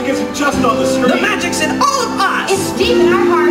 magic isn't just on the screen. The magic's in all of us. It's deep in our hearts.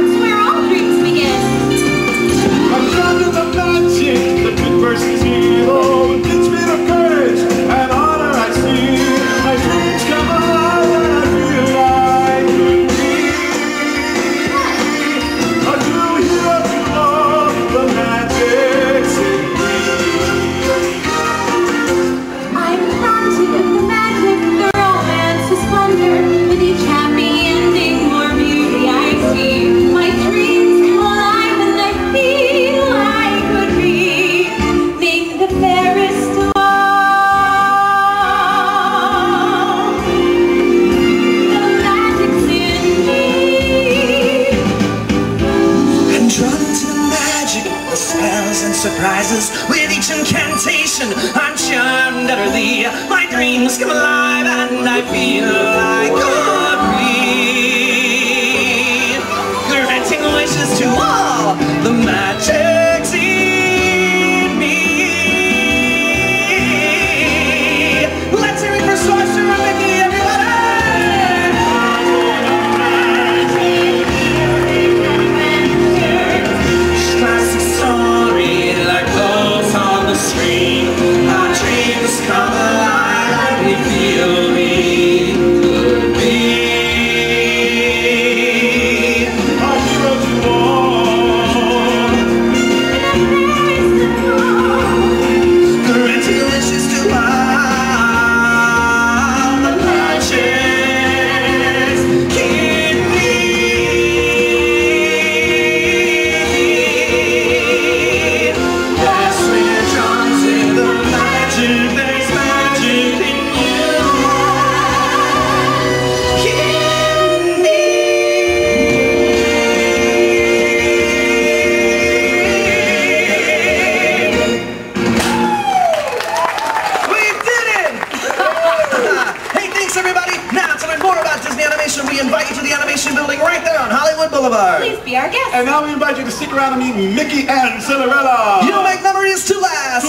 rises with each incantation. I'm charmed utterly. My dreams come alive and I feel like a breathe. Granting wishes to all the magic. we invite you to the animation building right there on Hollywood Boulevard. Please be our guest. And now we invite you to stick around and meet Mickey and Cinderella. You'll make memories to last.